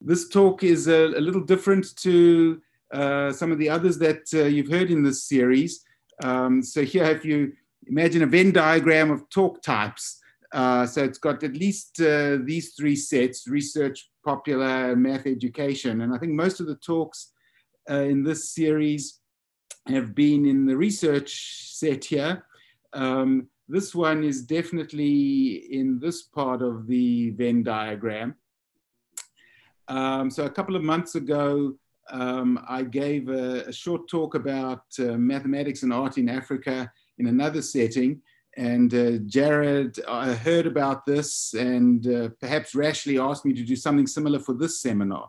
this talk is a, a little different to uh, some of the others that uh, you've heard in this series. Um, so here, if you imagine a Venn diagram of talk types, uh, so it's got at least uh, these three sets, research, popular, math education. And I think most of the talks uh, in this series have been in the research set here. Um, this one is definitely in this part of the Venn diagram. Um, so a couple of months ago, um, I gave a, a, short talk about uh, mathematics and art in Africa in another setting. And uh, Jared uh, heard about this and uh, perhaps rashly asked me to do something similar for this seminar.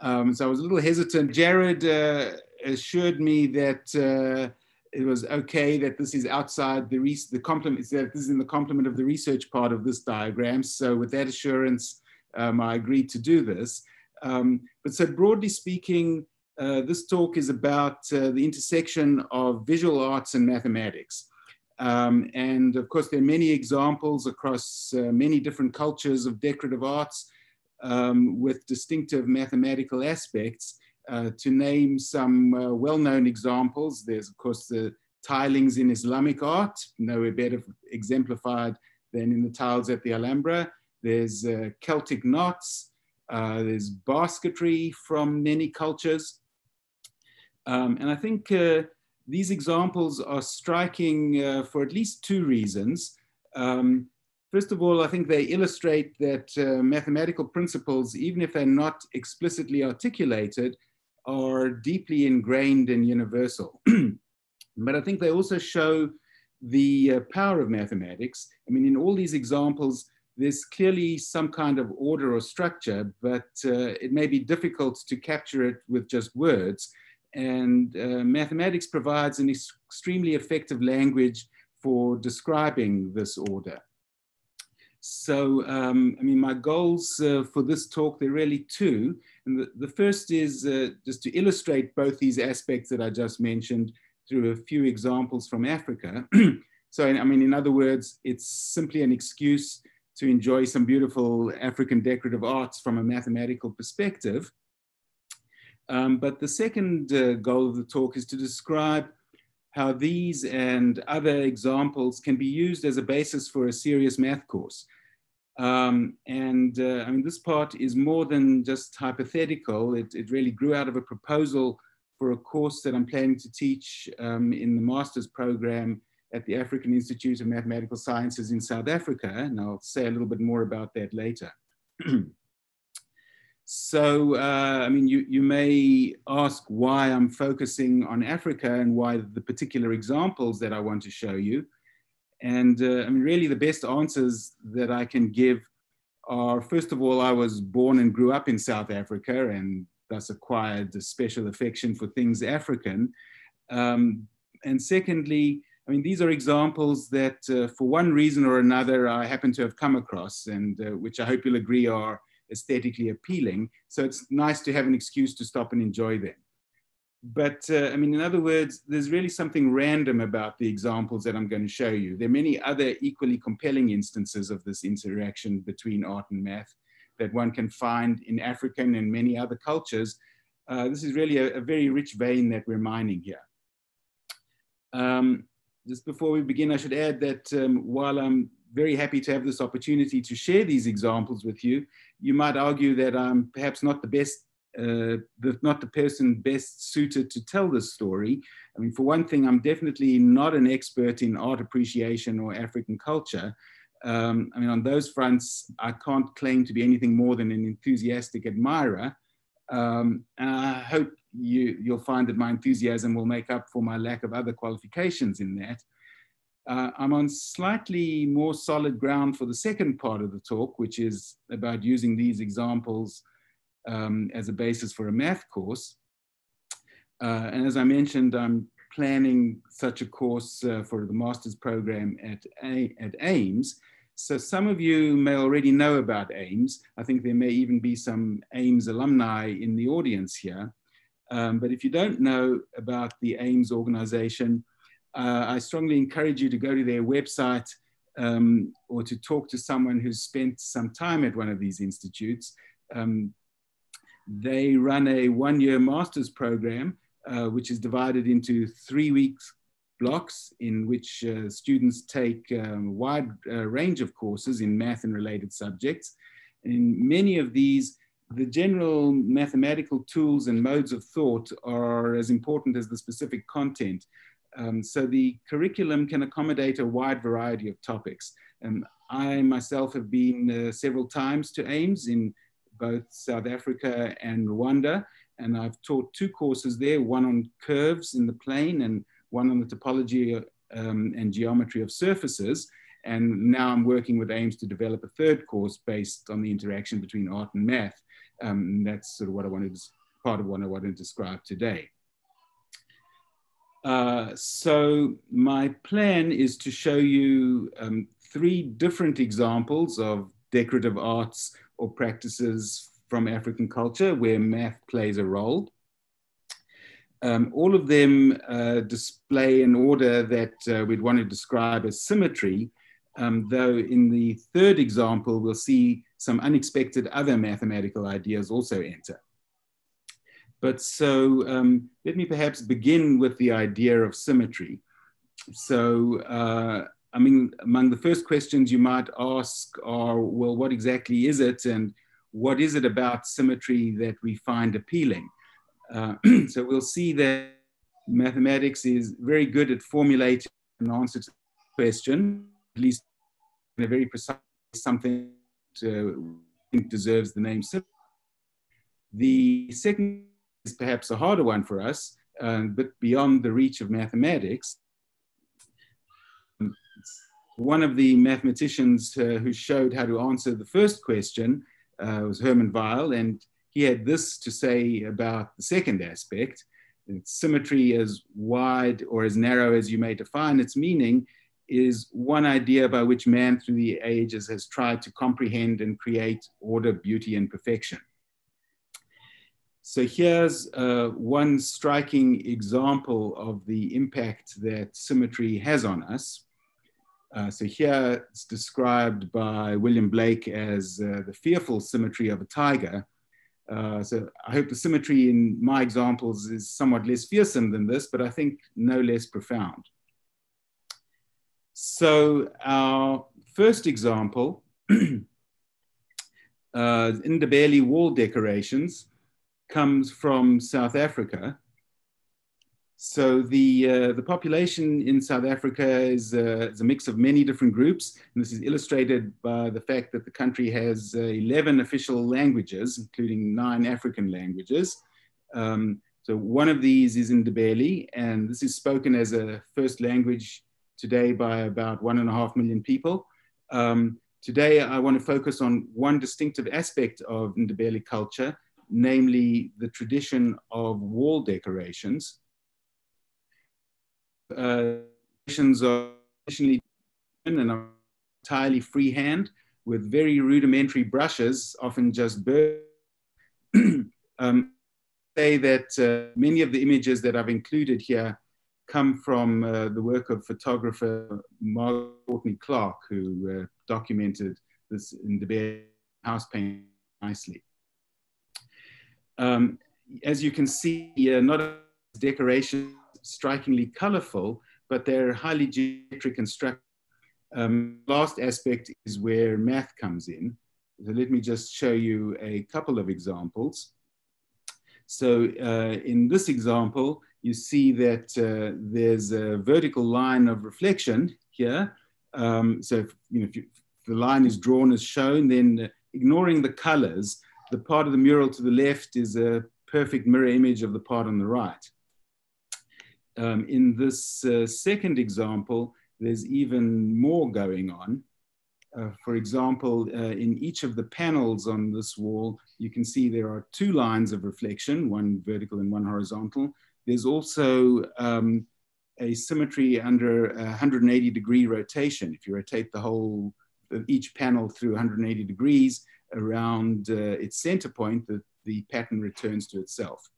Um, so I was a little hesitant. Jared uh, assured me that uh, it was okay that this is outside the, the complement, that this is in the complement of the research part of this diagram. So with that assurance, um, I agreed to do this. Um, but so broadly speaking, uh, this talk is about uh, the intersection of visual arts and mathematics. Um, and of course, there are many examples across uh, many different cultures of decorative arts um, with distinctive mathematical aspects. Uh, to name some uh, well-known examples, there's of course the tilings in Islamic art, nowhere better exemplified than in the tiles at the Alhambra. There's uh, Celtic knots, uh, there's basketry from many cultures. Um, and I think uh, these examples are striking uh, for at least two reasons. Um, first of all, I think they illustrate that uh, mathematical principles, even if they're not explicitly articulated, are deeply ingrained and universal. but I think they also show the uh, power of mathematics. I mean, in all these examples, there's clearly some kind of order or structure, but uh, it may be difficult to capture it with just words. And uh, mathematics provides an extremely effective language for describing this order. So, um, I mean, my goals uh, for this talk, they're really two. And the, the first is uh, just to illustrate both these aspects that I just mentioned through a few examples from Africa. so, I mean, in other words, it's simply an excuse to enjoy some beautiful African decorative arts from a mathematical perspective. Um, but the second uh, goal of the talk is to describe how these and other examples can be used as a basis for a serious math course. Um, and uh, I mean, this part is more than just hypothetical. It, it, really grew out of a proposal for a course that I'm planning to teach um, in the master's program at the African Institute of Mathematical Sciences in South Africa, and I'll say a little bit more about that later. so, uh, I mean, you, you may ask why I'm focusing on Africa and why the particular examples that I want to show you. And uh, I mean, really the best answers that I can give are, first of all, I was born and grew up in South Africa and thus acquired a special affection for things African. Um, and secondly, I mean, these are examples that, uh, for one reason or another, I happen to have come across, and uh, which I hope you'll agree are aesthetically appealing. So it's nice to have an excuse to stop and enjoy them. But uh, I mean, in other words, there's really something random about the examples that I'm going to show you. There are many other equally compelling instances of this interaction between art and math that one can find in African and many other cultures. Uh, this is really a, a, very rich vein that we're mining here. Um, just before we begin, I should add that um, while I'm very happy to have this opportunity to share these examples with you, you might argue that I'm perhaps not the best, uh, the, not the person best suited to tell this story. I mean, for one thing, I'm definitely not an expert in art appreciation or African culture. Um, I mean, on those fronts, I can't claim to be anything more than an enthusiastic admirer. Um, and I hope you, you'll find that my enthusiasm will make up for my lack of other qualifications in that. Uh, I'm on slightly more solid ground for the second part of the talk, which is about using these examples um, as a basis for a math course. Uh, and as I mentioned, I'm planning such a course uh, for the master's program at, a at AIMS. So some of you may already know about AIMS. I think there may even be some AIMS alumni in the audience here. Um, but if you don't know about the AIMS organization, uh, I strongly encourage you to go to their website um, or to talk to someone who's spent some time at one of these institutes. Um, they run a one-year master's program, uh, which is divided into three weeks blocks in which uh, students take um, a wide uh, range of courses in math and related subjects. And in many of these, the general mathematical tools and modes of thought are as important as the specific content. Um, so the curriculum can accommodate a wide variety of topics. Um, I myself have been uh, several times to AIMS in both South Africa and Rwanda, and I've taught two courses there, one on curves in the plane and one on the topology um, and geometry of surfaces. And now I'm working with AIMS to develop a third course based on the interaction between art and math. Um, that's sort of what I wanted, part of what I wanted to describe today. Uh, so my plan is to show you um, three different examples of decorative arts or practices from African culture where math plays a role. Um, all of them uh, display an order that uh, we'd want to describe as symmetry, um, though in the third example, we'll see some unexpected other mathematical ideas also enter. But so um, let me perhaps begin with the idea of symmetry. So, uh, I mean, among the first questions you might ask are, well, what exactly is it? And what is it about symmetry that we find appealing? Uh, so we'll see that mathematics is very good at formulating an answer to the question, least in a very precise something to, deserves the name. The second is perhaps a harder one for us, uh, but beyond the reach of mathematics. One of the mathematicians uh, who showed how to answer the first question uh, was Hermann Weyl, and he had this to say about the second aspect. Symmetry, as wide or as narrow as you may define its meaning, is one idea by which man through the ages has tried to comprehend and create order, beauty, and perfection. So here's uh, one striking example of the impact that symmetry has on us. Uh, so here it's described by William Blake as uh, the fearful symmetry of a tiger. Uh, so I hope the symmetry in my examples is somewhat less fearsome than this, but I think no less profound. So our first example, uh, Ndebele wall decorations, comes from South Africa. So the, uh, the population in South Africa is, uh, is, a mix of many different groups. And this is illustrated by the fact that the country has uh, 11 official languages, including nine African languages. Um, so one of these is Ndebele, and this is spoken as a first language today by about one and a half million people. Um, today, I want to focus on one distinctive aspect of Ndebele culture, namely the tradition of wall decorations. Uh, are traditionally and are entirely freehand with very rudimentary brushes, often just birds. um, say that uh, many of the images that I've included here come from uh, the work of photographer Margaret Courtney Clark, who uh, documented this in the house painting nicely. Um, as you can see, uh, not decorations strikingly colorful, but they're highly geometric and structured. Um, last aspect is where math comes in. So let me just show you a couple of examples. So uh, in this example, you see that uh, there's a vertical line of reflection here. Um, so if, you know, if, you, if, the line is drawn as shown, then ignoring the colors, the part of the mural to the left is a perfect mirror image of the part on the right. Um, in this uh, second example, there's even more going on. Uh, for example, uh, in each of the panels on this wall, you can see there are two lines of reflection, one vertical and one horizontal. There's also um, a symmetry under a 180 degree rotation. If you rotate the whole, each panel through 180 degrees, around uh, its center point, the, the pattern returns to itself.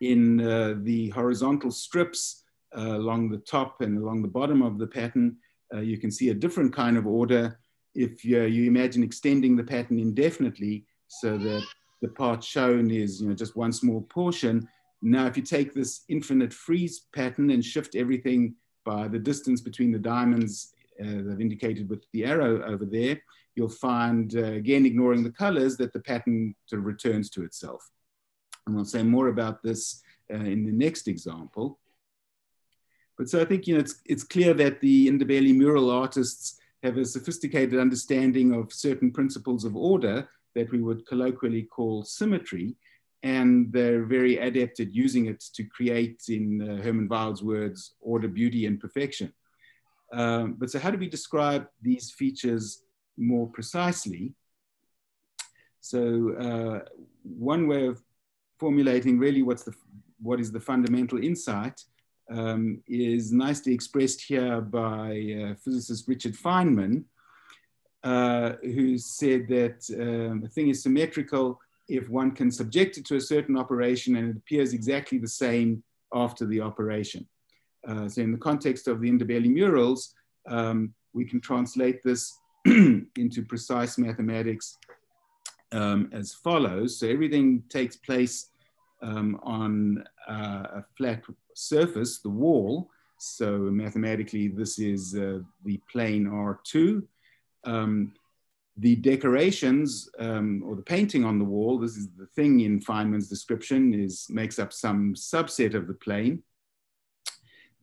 In uh, the horizontal strips uh, along the top and along the bottom of the pattern, you can see a different kind of order if you, you imagine extending the pattern indefinitely so that the part shown is you know, just one small portion. Now, if you take this infinite frieze pattern and shift everything by the distance between the diamonds uh, I've indicated with the arrow over there, you'll find, uh, again, ignoring the colors, that the pattern sort of returns to itself. And we'll say more about this uh, in the next example. But so I think you know it's, it's clear that the Ndebele mural artists have a sophisticated understanding of certain principles of order that we would colloquially call symmetry. And they're very adept at using it to create, in uh, Hermann Weyl's words, order, beauty, and perfection. Um, but so, how do we describe these features more precisely? So, uh, one way of formulating really what's the, what is the fundamental insight um, is nicely expressed here by uh, physicist Richard Feynman, uh, who said that um, a thing is symmetrical if one can subject it to a certain operation and it appears exactly the same after the operation. Uh, so in the context of the Ndebele murals, um, we can translate this into precise mathematics um, as follows. So everything takes place um, on uh, a flat surface, the wall. So mathematically, this is uh, the plane R2. Um, the decorations um, or the painting on the wall, this is the thing in Feynman's description, is makes up some subset of the plane.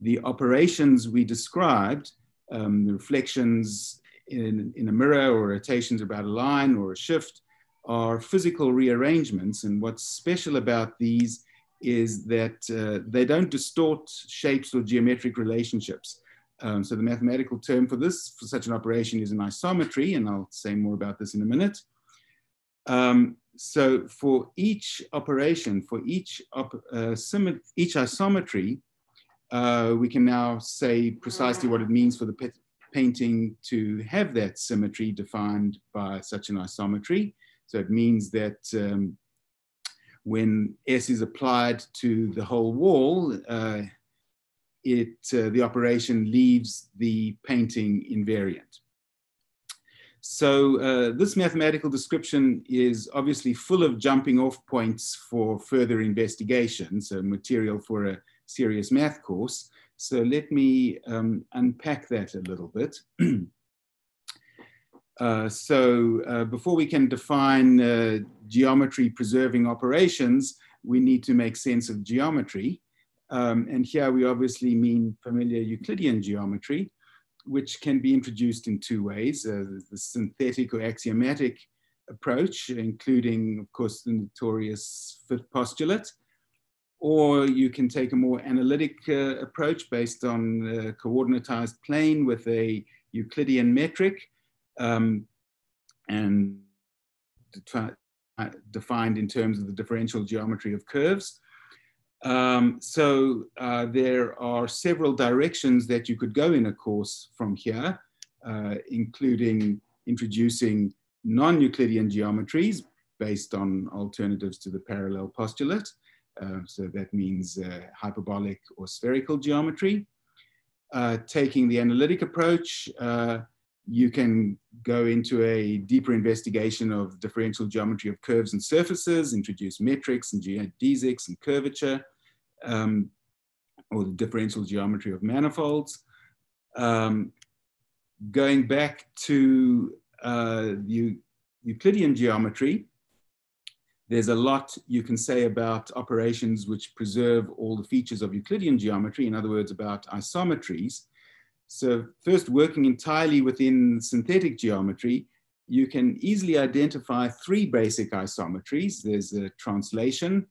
The operations we described, um, the reflections in, in a mirror or rotations about a line or a shift, are physical rearrangements. And what's special about these is that uh, they don't distort shapes or geometric relationships. Um, so the mathematical term for this, for such an operation is an isometry, and I'll say more about this in a minute. Um, so for each operation, for each, op uh, each isometry, uh, we can now say precisely what it means for the painting to have that symmetry defined by such an isometry. So it means that um, when S is applied to the whole wall, uh, it, uh, the operation leaves the painting invariant. So uh, this mathematical description is obviously full of jumping off points for further investigation, so material for a serious math course. So let me um, unpack that a little bit. Uh, so uh, before we can define uh, geometry preserving operations, we need to make sense of geometry. Um, and here we obviously mean familiar Euclidean geometry, which can be introduced in two ways, uh, the synthetic or axiomatic approach, including, of course, the notorious fifth postulate, or you can take a more analytic uh, approach based on a coordinatized plane with a Euclidean metric, um, and defined in terms of the differential geometry of curves. Um, so uh, there are several directions that you could go in a course from here, uh, including introducing non-Euclidean geometries based on alternatives to the parallel postulate. Uh, so that means uh, hyperbolic or spherical geometry. Uh, taking the analytic approach, uh, you can go into a deeper investigation of differential geometry of curves and surfaces, introduce metrics and geodesics and curvature, um, or the differential geometry of manifolds. Um, going back to uh, Euclidean geometry, there's a lot you can say about operations which preserve all the features of Euclidean geometry, in other words, about isometries. So first working entirely within synthetic geometry, you can easily identify three basic isometries. There's a translation,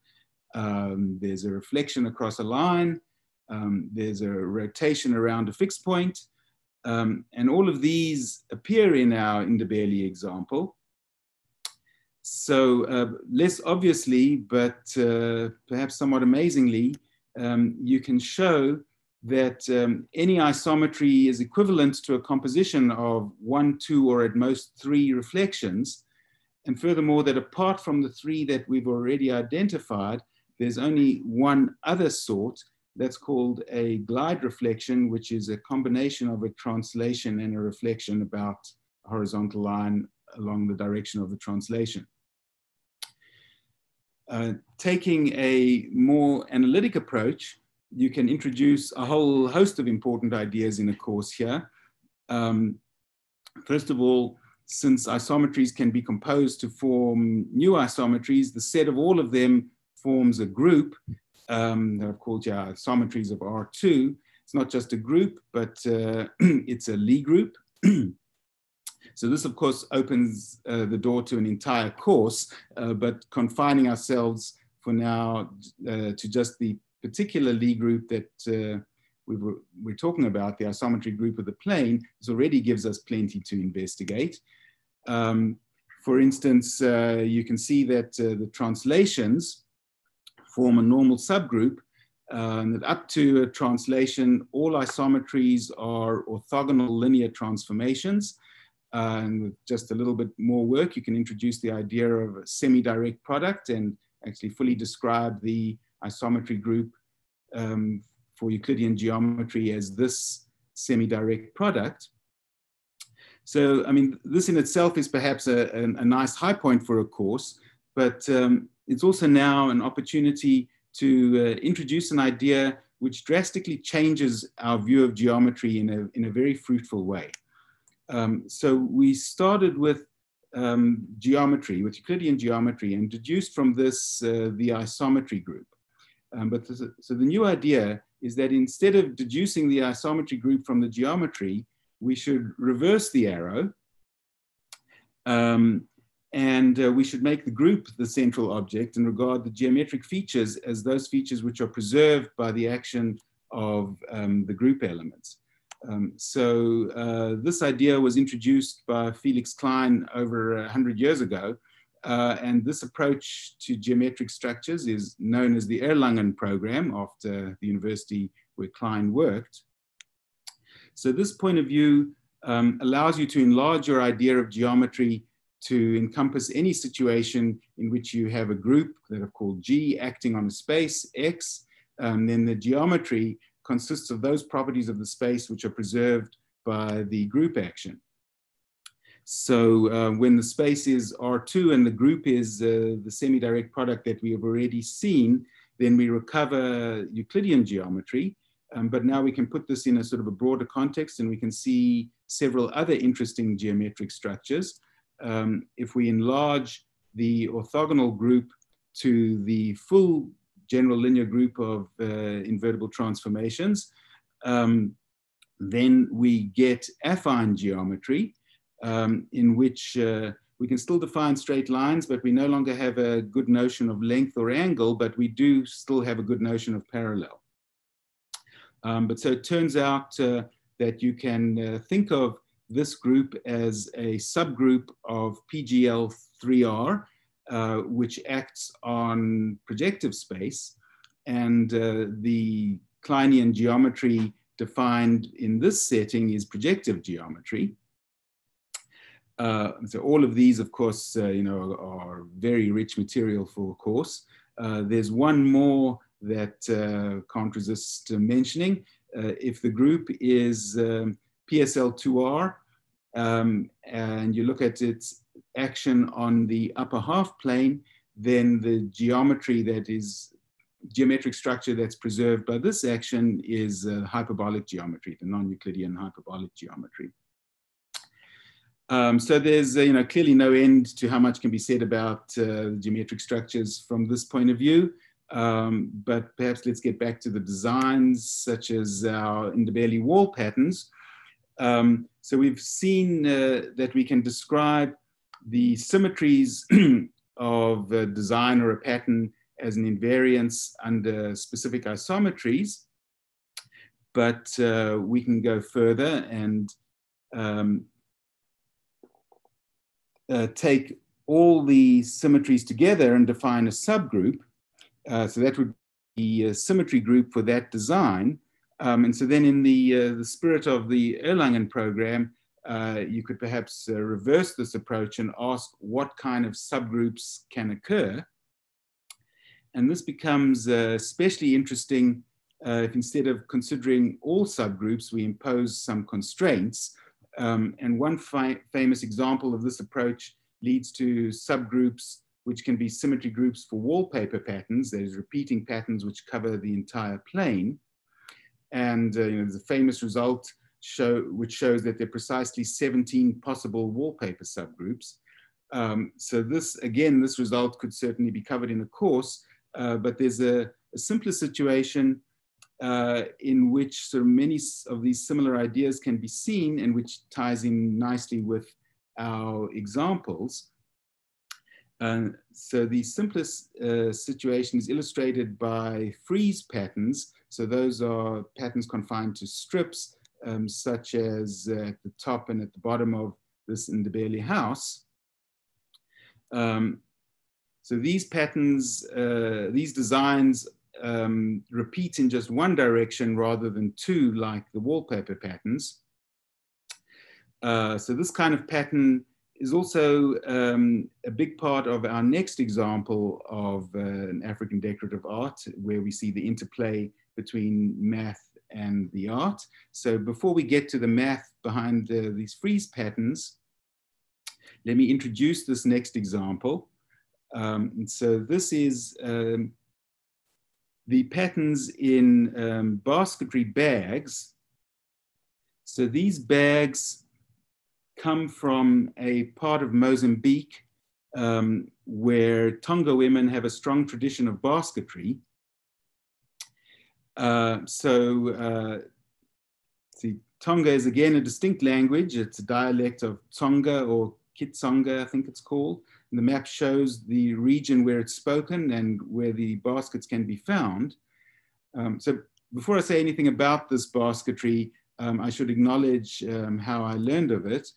um, there's a reflection across a line, um, there's a rotation around a fixed point, um, and all of these appear in our Ndebele example. So uh, less obviously, but uh, perhaps somewhat amazingly, um, you can show that um, any isometry is equivalent to a composition of one, two, or at most three reflections. And furthermore, that apart from the three that we've already identified, there's only one other sort that's called a glide reflection, which is a combination of a translation and a reflection about a horizontal line along the direction of the translation. Uh, taking a more analytic approach, you can introduce a whole host of important ideas in a course here. Um, first of all, since isometries can be composed to form new isometries, the set of all of them forms a group um, I've called yeah, isometries of R2. It's not just a group, but uh, it's a Lie group. so this, of course, opens uh, the door to an entire course, uh, but confining ourselves for now uh, to just the particular Lie group that uh, we were, we're talking about, the isometry group of the plane, this already gives us plenty to investigate. Um, for instance, uh, you can see that uh, the translations form a normal subgroup and that up to a translation, all isometries are orthogonal linear transformations. Uh, and with just a little bit more work, you can introduce the idea of a semi-direct product and actually fully describe the isometry group um, for Euclidean geometry as this semi-direct product. So, I mean, this in itself is perhaps a, a, a nice high point for a course, but um, it's also now an opportunity to uh, introduce an idea which drastically changes our view of geometry in a, in a very fruitful way. Um, so we started with um, geometry, with Euclidean geometry, and deduced from this uh, the isometry group. Um, but this, so the new idea is that instead of deducing the isometry group from the geometry, we should reverse the arrow um, and uh, we should make the group the central object and regard the geometric features as those features which are preserved by the action of um, the group elements. Um, so uh, this idea was introduced by Felix Klein over 100 years ago uh, and this approach to geometric structures is known as the Erlangen program after the university where Klein worked. So this point of view um, allows you to enlarge your idea of geometry to encompass any situation in which you have a group that are called G acting on a space X. Um, then the geometry consists of those properties of the space which are preserved by the group action. So uh, when the space is R2 and the group is uh, the semi-direct product that we have already seen, then we recover Euclidean geometry. Um, but now we can put this in a sort of a broader context and we can see several other interesting geometric structures. Um, if we enlarge the orthogonal group to the full general linear group of uh, invertible transformations, um, then we get affine geometry um, in which uh, we can still define straight lines, but we no longer have a good notion of length or angle, but we do still have a good notion of parallel. Um, but so it turns out uh, that you can uh, think of this group as a subgroup of PGL3R, uh, which acts on projective space. And uh, the Kleinian geometry defined in this setting is projective geometry. Uh, so all of these, of course, uh, you know, are very rich material for a course. Uh, there's one more that uh, can't resist mentioning. Uh, if the group is um, PSL2R um, and you look at its action on the upper half plane, then the geometry that is geometric structure that's preserved by this action is hyperbolic geometry, the non-Euclidean hyperbolic geometry. Um, so there's uh, you know clearly no end to how much can be said about uh, geometric structures from this point of view. Um, but perhaps let's get back to the designs such as our Ndebele wall patterns. Um, so we've seen uh, that we can describe the symmetries of a design or a pattern as an invariance under specific isometries. But uh, we can go further and um, uh, take all the symmetries together and define a subgroup. Uh, so that would be a symmetry group for that design. Um, and so then in the, uh, the spirit of the Erlangen program, uh, you could perhaps uh, reverse this approach and ask what kind of subgroups can occur. And this becomes uh, especially interesting if instead of considering all subgroups, we impose some constraints. Um, and one famous example of this approach leads to subgroups which can be symmetry groups for wallpaper patterns, that is repeating patterns which cover the entire plane. And uh, you know, there's a famous result show, which shows that there are precisely 17 possible wallpaper subgroups. Um, so this, again, this result could certainly be covered in a course, uh, but there's a, a simpler situation uh, in which sort of many of these similar ideas can be seen and which ties in nicely with our examples. So the simplest uh, situation is illustrated by freeze patterns. So those are patterns confined to strips, um, such as uh, at the top and at the bottom of this Ndebele house. Um, so these patterns, uh, these designs um, repeat in just one direction rather than two like the wallpaper patterns. Uh, so this kind of pattern is also um, a big part of our next example of uh, an African decorative art where we see the interplay between math and the art. So before we get to the math behind uh, these frieze patterns, let me introduce this next example. Um, so this is um, the patterns in um, basketry bags. So these bags come from a part of Mozambique um, where Tonga women have a strong tradition of basketry. Uh, so uh, see, Tonga is again a distinct language. It's a dialect of Tsonga or Xitsonga, I think it's called. The map shows the region where it's spoken and where the baskets can be found. Um, so before I say anything about this basketry, um, I should acknowledge um, how I learned of it.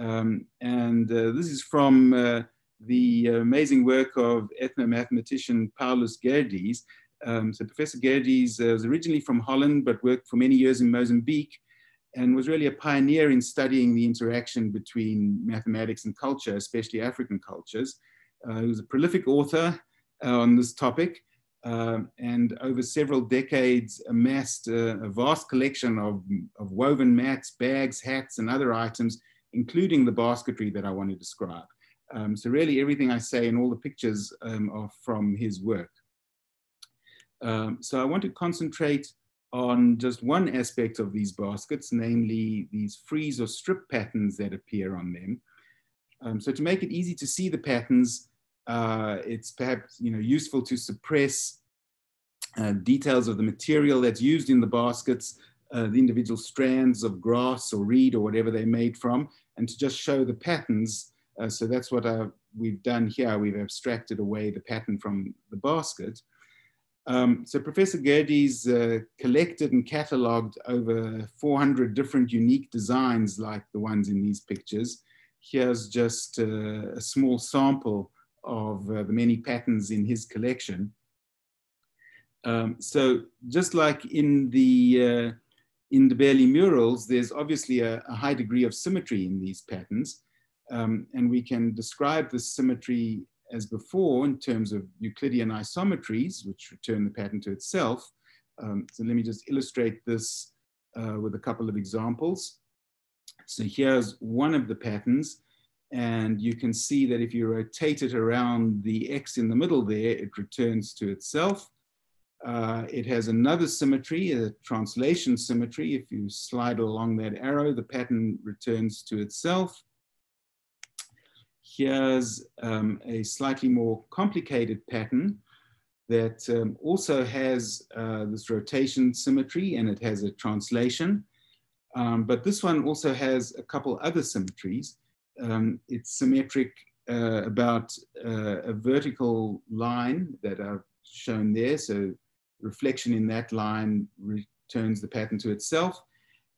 Um, and uh, this is from uh, the amazing work of ethnomathematician Paulus Gerdes. Um, so Professor Gerdes uh, was originally from Holland, but worked for many years in Mozambique and was really a pioneer in studying the interaction between mathematics and culture, especially African cultures. Uh, he was a prolific author uh, on this topic um, and over several decades amassed a, a vast collection of, of, woven mats, bags, hats, and other items, including the basketry that I want to describe. Um, so really everything I say and all the pictures um, are from his work. Um, so I want to concentrate on just one aspect of these baskets, namely these frieze or strip patterns that appear on them. Um, so to make it easy to see the patterns, uh, it's perhaps you know, useful to suppress uh, details of the material that's used in the baskets, uh, the individual strands of grass or reed or whatever they're made from, and to just show the patterns. Uh, so that's what uh, we've done here. We've abstracted away the pattern from the basket. Um, so Professor Gerdes uh, collected and cataloged over 400 different unique designs like the ones in these pictures. Here's just uh, a small sample of uh, the many patterns in his collection. Um, so just like in the uh, in the Ndebele murals, there's obviously a, a, high degree of symmetry in these patterns. Um, and we can describe the symmetry as before in terms of Euclidean isometries, which return the pattern to itself. Um, so let me just illustrate this uh, with a couple of examples. So here's one of the patterns, and you can see that if you rotate it around the X in the middle there, it returns to itself. Uh, it has another symmetry, a translation symmetry. If you slide along that arrow, the pattern returns to itself. Here's um, a slightly more complicated pattern that um, also has uh, this rotation symmetry and it has a translation. Um, but this one also has a couple other symmetries. Um, it's symmetric uh, about uh, a vertical line that I've shown there. So reflection in that line returns the pattern to itself.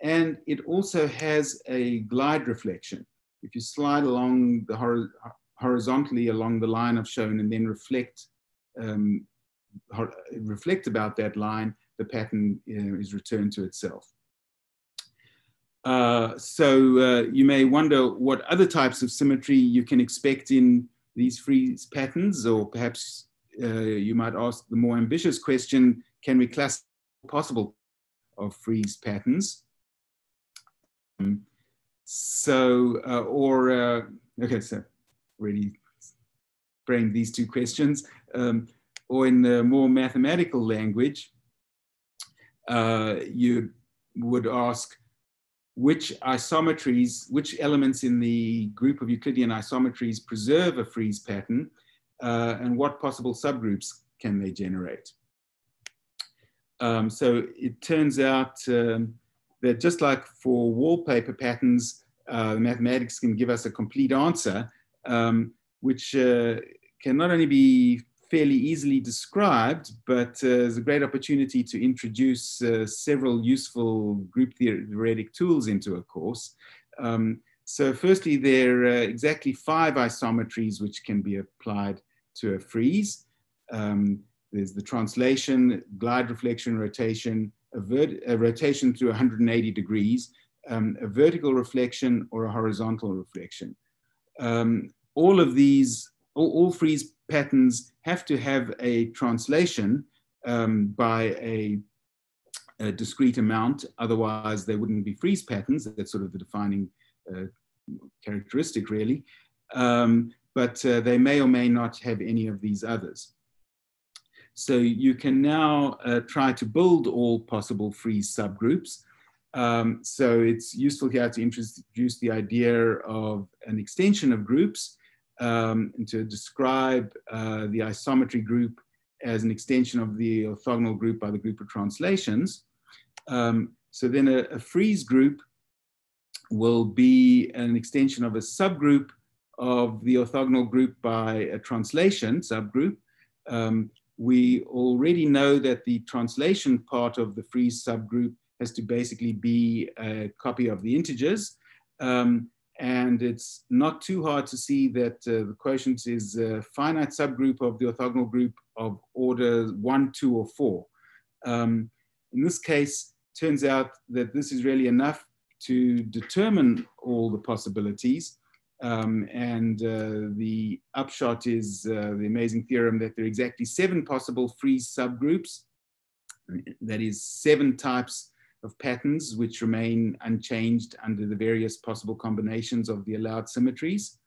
And it also has a glide reflection. If you slide along the hor horizontally along the line I've shown and then reflect, um, reflect about that line, the pattern uh, is returned to itself. Uh, so uh, you may wonder what other types of symmetry you can expect in these frieze patterns, or perhaps uh, you might ask the more ambitious question, can we classify possible of frieze patterns? Um, so, uh, or, uh, okay, so really frame these two questions. Um, or in the more mathematical language, uh, you would ask which isometries, which elements in the group of Euclidean isometries preserve a frieze pattern, uh, and what possible subgroups can they generate. Um, so it turns out um, that just like for wallpaper patterns, uh, mathematics can give us a complete answer, um, which uh, can not only be fairly easily described, but uh, there's a great opportunity to introduce uh, several useful group theoretic tools into a course. Um, so firstly, there are exactly five isometries which can be applied to a frieze. Um, there's the translation, glide reflection, rotation, a, a rotation through 180 degrees, um, a vertical reflection or a horizontal reflection. Um, all of these, all, all, frieze patterns have to have a translation um, by a, a, discrete amount, otherwise they wouldn't be frieze patterns. That's sort of the defining uh, characteristic really. Um, but uh, they may or may not have any of these others. So you can now uh, try to build all possible free subgroups. Um, so it's useful here to introduce the idea of an extension of groups um, and to describe uh, the isometry group as an extension of the orthogonal group by the group of translations. Um, so then a, a, frieze group will be an extension of a subgroup of the orthogonal group by a translation subgroup. Um, we already know that the translation part of the frieze subgroup has to basically be a copy of the integers. Um, and it's not too hard to see that uh, the quotient is a finite subgroup of the orthogonal group of order one, two, or four. Um, in this case, turns out that this is really enough to determine all the possibilities. Um, and uh, the upshot is uh, the amazing theorem that there are exactly seven possible free subgroups. That is seven types of patterns which remain unchanged under the various possible combinations of the allowed symmetries.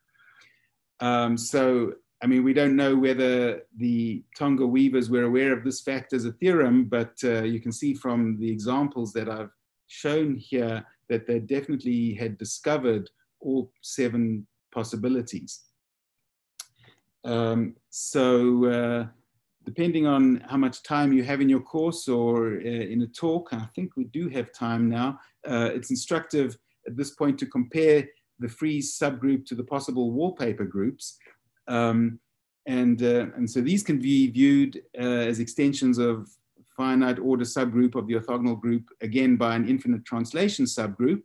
Um, so, I mean, we don't know whether the Tonga weavers were aware of this fact as a theorem, but uh, you can see from the examples that I've shown here that they definitely had discovered all seven possibilities. Um, so uh, depending on how much time you have in your course or uh, in a talk, I think we do have time now, uh, it's instructive at this point to compare the frieze subgroup to the possible wallpaper groups. Um, and, uh, and so these can be viewed uh, as extensions of finite order subgroup of the orthogonal group, again by an infinite translation subgroup.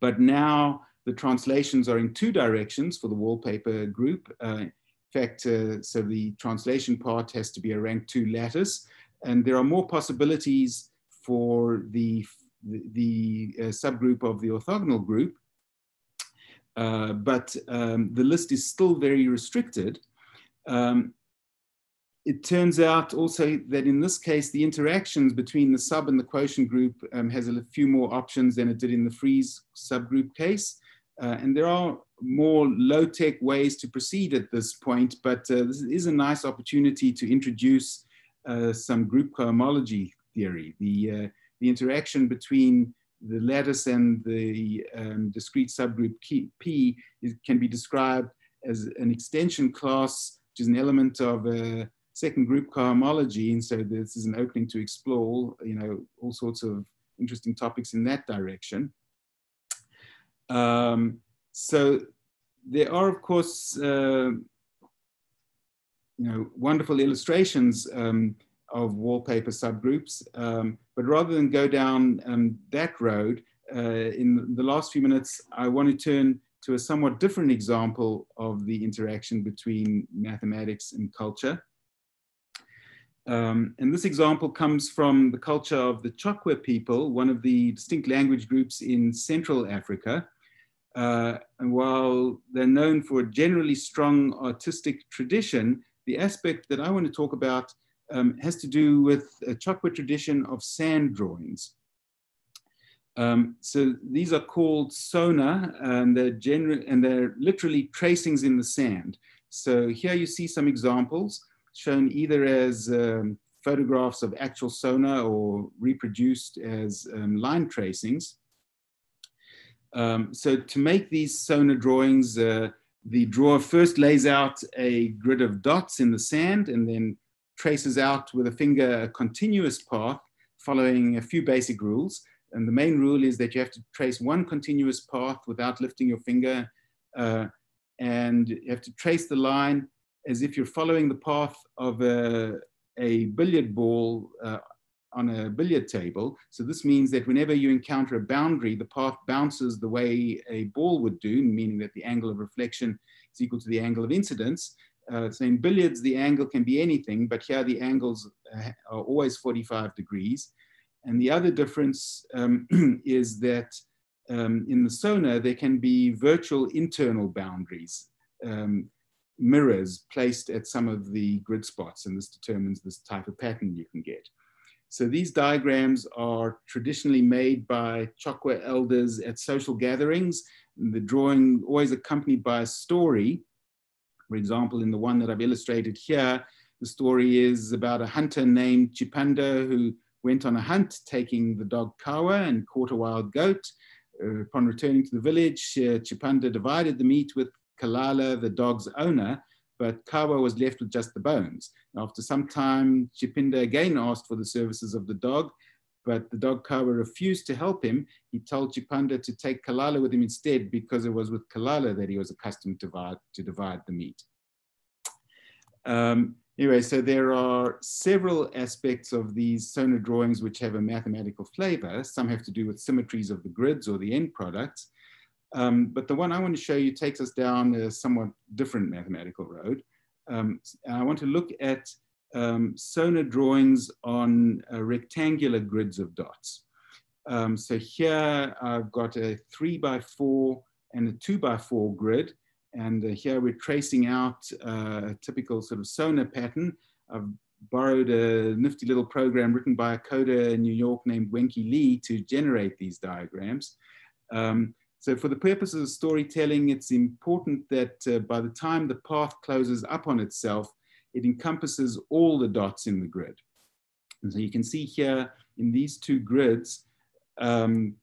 But now the translations are in two directions for the wallpaper group. Uh, in fact, uh, so the translation part has to be a rank two lattice. And there are more possibilities for the, the, the uh, subgroup of the orthogonal group. Uh, but um, the list is still very restricted. Um, it turns out also that in this case, the interactions between the sub and the quotient group um, has a few more options than it did in the frieze subgroup case. Uh, and there are more low-tech ways to proceed at this point, but uh, this is a nice opportunity to introduce uh, some group cohomology theory. The, uh, the interaction between the lattice and the um, discrete subgroup P is, can be described as an extension class, which is an element of a second group cohomology. And so this is an opening to explore, you know, all sorts of interesting topics in that direction. Um, so there are, of course, uh, you know, wonderful illustrations um, of wallpaper subgroups. Um, but rather than go down um, that road, uh, in the last few minutes, I want to turn to a somewhat different example of the interaction between mathematics and culture. Um, and this example comes from the culture of the Chokwe people, one of the distinct language groups in Central Africa. Uh, and while they're known for a generally strong artistic tradition, the aspect that I want to talk about um, has to do with a Chokwe tradition of sand drawings. Um, so these are called sona, and they're, and they're literally tracings in the sand. So here you see some examples shown either as um, photographs of actual sona or reproduced as um, line tracings. Um, so to make these sona drawings, uh, the drawer first lays out a grid of dots in the sand and then traces out with a finger a continuous path following a few basic rules. And the main rule is that you have to trace one continuous path without lifting your finger. Uh, and you have to trace the line as if you're following the path of a, a billiard ball uh, on a billiard table. So this means that whenever you encounter a boundary, the path bounces the way a ball would do, meaning that the angle of reflection is equal to the angle of incidence. Uh, so in billiards, the angle can be anything, but here the angles uh, are always 45 degrees. And the other difference um, is that um, in the sona, there can be virtual internal boundaries, um, mirrors placed at some of the grid spots, and this determines this type of pattern you can get. So these diagrams are traditionally made by Chokwe elders at social gatherings. The drawing always accompanied by a story. For example, in the one that I've illustrated here, the story is about a hunter named Chipanda who went on a hunt taking the dog Kawa and caught a wild goat. Uh, upon returning to the village, uh, Chipanda divided the meat with Kalala, the dog's owner, but Kawa was left with just the bones. After some time, Chipinda again asked for the services of the dog, but the dog Kawa refused to help him. He told Chipanda to take Kalala with him instead because it was with Kalala that he was accustomed to divide, to divide the meat. Um, anyway, so there are several aspects of these sona drawings which have a mathematical flavor. Some have to do with symmetries of the grids or the end products. Um, but the one I want to show you takes us down a somewhat different mathematical road. Um, I want to look at um, sona drawings on uh, rectangular grids of dots. Um, so here I've got a three by four and a two by four grid. And uh, here we're tracing out uh, a typical sort of sona pattern. I've borrowed a nifty little program written by a coder in New York named Wenki Lee to generate these diagrams. Um, so for the purposes of storytelling, it's important that uh, by the time the path closes up on itself, it encompasses all the dots in the grid. And so you can see here in these two grids, um,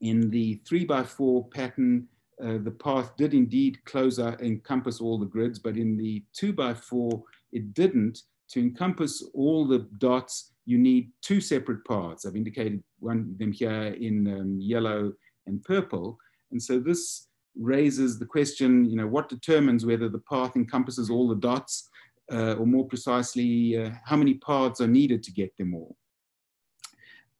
in the three by four pattern, uh, the path did indeed close out, encompass all the grids, but in the two by four, it didn't. To encompass all the dots, you need two separate paths. I've indicated one of them here in um, yellow and purple. And so this raises the question, you know, what determines whether the path encompasses all the dots, uh, or more precisely, uh, how many paths are needed to get them all?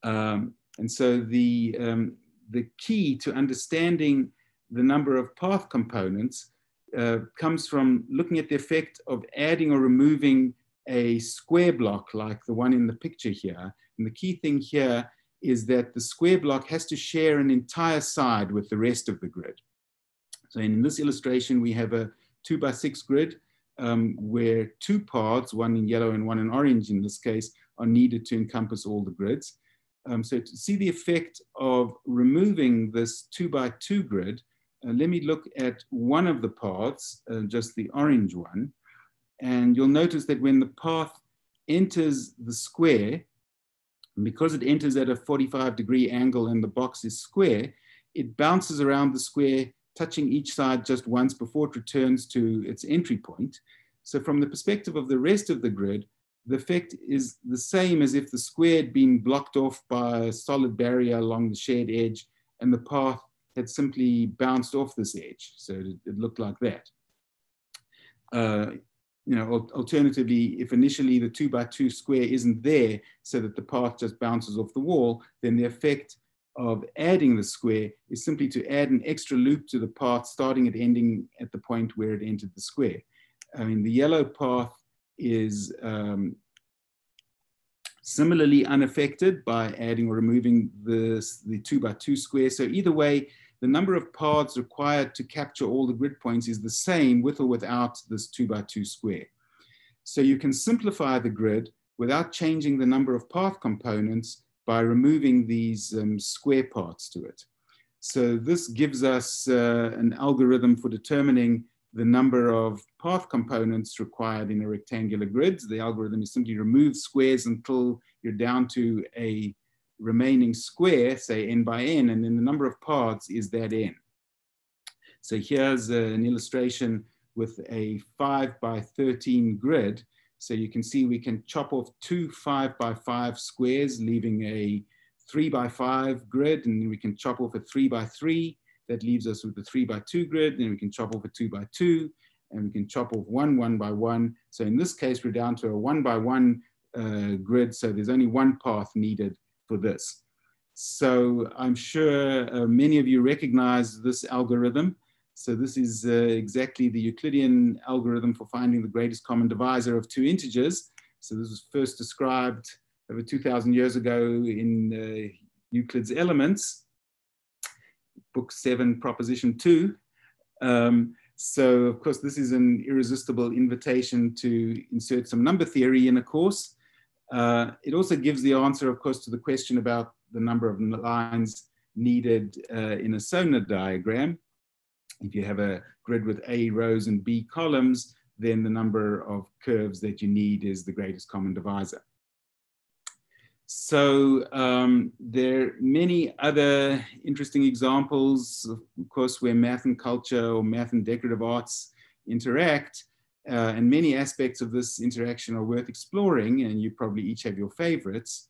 Um, and so the, um, the key to understanding the number of path components uh, comes from looking at the effect of adding or removing a square block like the one in the picture here. And the key thing here is that the square block has to share an entire side with the rest of the grid. So in this illustration, we have a two by six grid um, where two paths, one in yellow and one in orange in this case, are needed to encompass all the grids. Um, so to see the effect of removing this two by two grid, uh, let me look at one of the paths, uh, just the orange one. And you'll notice that when the path enters the square, and because it enters at a 45 degree angle and the box is square, it bounces around the square, touching each side just once before it returns to its entry point. So from the perspective of the rest of the grid, the effect is the same as if the square had been blocked off by a solid barrier along the shared edge and the path had simply bounced off this edge. So it, it looked like that. Uh, you know, alternatively, if initially the two by two square isn't there so that the path just bounces off the wall, then the effect of adding the square is simply to add an extra loop to the path starting and ending at the point where it entered the square. I mean, the yellow path is um, similarly unaffected by adding or removing the, the two by two square. So either way, the number of paths required to capture all the grid points is the same with or without this two by two square. So you can simplify the grid without changing the number of path components by removing these um, square parts to it. So this gives us uh, an algorithm for determining the number of path components required in a rectangular grid. The algorithm is simply remove squares until you're down to a remaining square, say n by n, and then the number of paths is that n. So here's an illustration with a 5 by 13 grid. So you can see we can chop off two 5 by 5 squares, leaving a 3 by 5 grid, and we can chop off a 3 by 3 that leaves us with a three by two grid. Then we can chop off a two by two and we can chop off one, one by one. So in this case, we're down to a one by one uh, grid. So there's only one path needed for this. So I'm sure uh, many of you recognize this algorithm. So this is uh, exactly the Euclidean algorithm for finding the greatest common divisor of two integers. So this was first described over 2000 years ago in uh, Euclid's Elements book seven, proposition two. Um, so of course, this is an irresistible invitation to insert some number theory in a course. Uh, it also gives the answer, of course, to the question about the number of lines needed uh, in a sona diagram. If you have a grid with A rows and B columns, then the number of curves that you need is the greatest common divisor. So um, there are many other interesting examples, of course, where math and culture or math and decorative arts interact. Uh, and many aspects of this interaction are worth exploring, and you probably each have your favorites.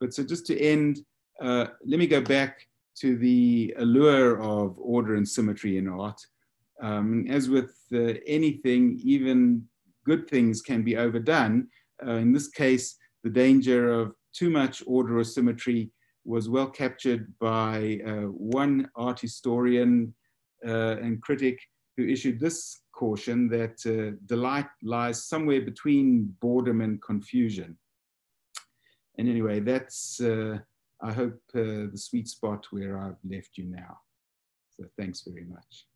But so just to end, uh, let me go back to the allure of order and symmetry in art. Um, as with uh, anything, even good things can be overdone. Uh, in this case, the danger of too much order or symmetry was well captured by uh, one art historian uh, and critic who issued this caution that uh, delight lies somewhere between boredom and confusion. And anyway, that's, uh, I hope, uh, the sweet spot where I've left you now. So thanks very much.